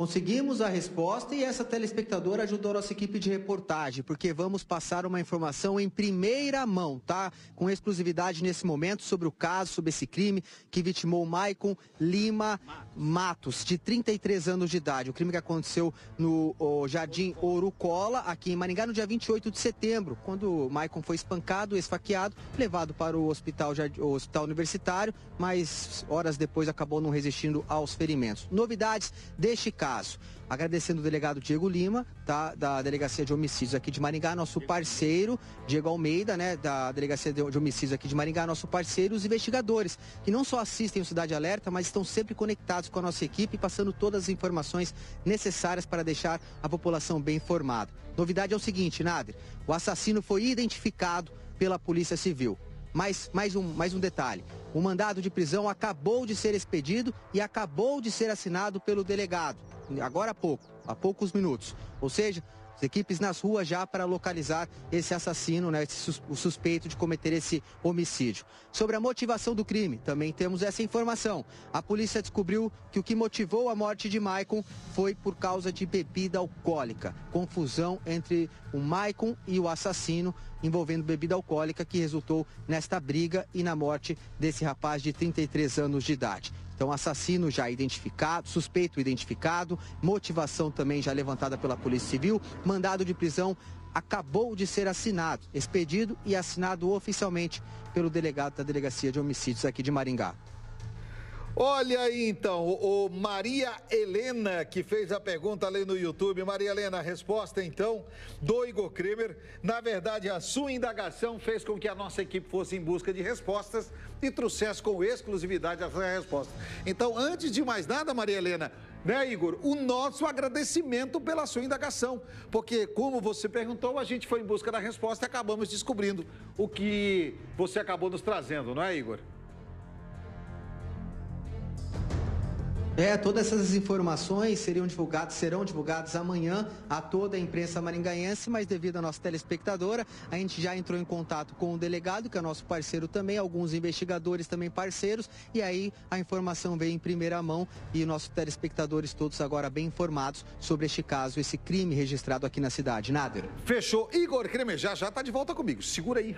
Conseguimos a resposta e essa telespectadora ajudou a nossa equipe de reportagem, porque vamos passar uma informação em primeira mão, tá? Com exclusividade nesse momento sobre o caso, sobre esse crime que vitimou Maicon Lima Matos, de 33 anos de idade. O crime que aconteceu no Jardim Ouro Cola, aqui em Maringá, no dia 28 de setembro, quando Maicon foi espancado, esfaqueado, levado para o hospital, o hospital universitário, mas horas depois acabou não resistindo aos ferimentos. Novidades deste caso caso. Agradecendo o delegado Diego Lima, tá, da Delegacia de Homicídios aqui de Maringá, nosso parceiro, Diego Almeida, né, da Delegacia de Homicídios aqui de Maringá, nosso parceiro, os investigadores, que não só assistem o Cidade Alerta, mas estão sempre conectados com a nossa equipe, passando todas as informações necessárias para deixar a população bem informada. Novidade é o seguinte, Nader, o assassino foi identificado pela Polícia Civil. Mais, mais, um, mais um detalhe: o mandado de prisão acabou de ser expedido e acabou de ser assinado pelo delegado agora há pouco, há poucos minutos. Ou seja, as equipes nas ruas já para localizar esse assassino, né, esse, o suspeito de cometer esse homicídio. Sobre a motivação do crime, também temos essa informação. A polícia descobriu que o que motivou a morte de Maicon foi por causa de bebida alcoólica. Confusão entre o Maicon e o assassino envolvendo bebida alcoólica que resultou nesta briga e na morte desse rapaz de 33 anos de idade. Então, assassino já identificado, suspeito identificado, motivação também já levantada pela Polícia Civil, mandado de prisão acabou de ser assinado, expedido e assinado oficialmente pelo delegado da Delegacia de Homicídios aqui de Maringá. Olha aí então, o Maria Helena que fez a pergunta ali no YouTube. Maria Helena, a resposta então do Igor Kremer. Na verdade, a sua indagação fez com que a nossa equipe fosse em busca de respostas e trouxesse com exclusividade a resposta. Então, antes de mais nada, Maria Helena, né, Igor? O nosso agradecimento pela sua indagação. Porque, como você perguntou, a gente foi em busca da resposta e acabamos descobrindo o que você acabou nos trazendo, não é, Igor? É, todas essas informações seriam divulgadas, serão divulgadas amanhã a toda a imprensa maringaense, mas devido à nossa telespectadora, a gente já entrou em contato com o delegado, que é nosso parceiro também, alguns investigadores também parceiros, e aí a informação veio em primeira mão e nossos telespectadores todos agora bem informados sobre este caso, esse crime registrado aqui na cidade. Nader. Fechou. Igor Kremer já já está de volta comigo. Segura aí.